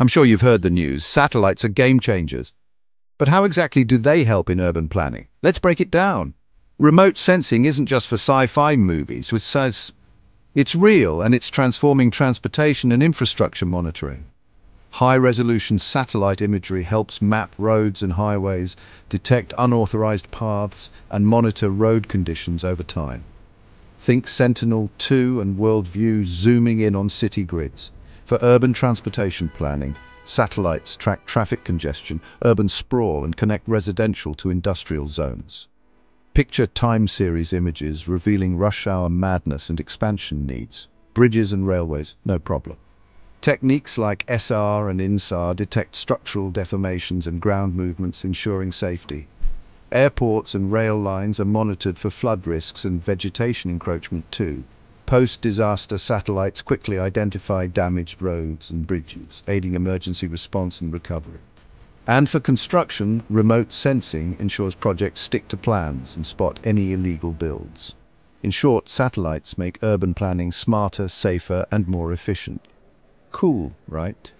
I'm sure you've heard the news. Satellites are game changers. But how exactly do they help in urban planning? Let's break it down. Remote sensing isn't just for sci-fi movies, which says it's real and it's transforming transportation and infrastructure monitoring. High-resolution satellite imagery helps map roads and highways, detect unauthorized paths, and monitor road conditions over time. Think Sentinel-2 and Worldview zooming in on city grids. For urban transportation planning, satellites track traffic congestion, urban sprawl, and connect residential to industrial zones. Picture time series images revealing rush hour madness and expansion needs. Bridges and railways, no problem. Techniques like SAR and INSAR detect structural deformations and ground movements, ensuring safety. Airports and rail lines are monitored for flood risks and vegetation encroachment too. Post-disaster satellites quickly identify damaged roads and bridges, aiding emergency response and recovery. And for construction, remote sensing ensures projects stick to plans and spot any illegal builds. In short, satellites make urban planning smarter, safer, and more efficient. Cool, right?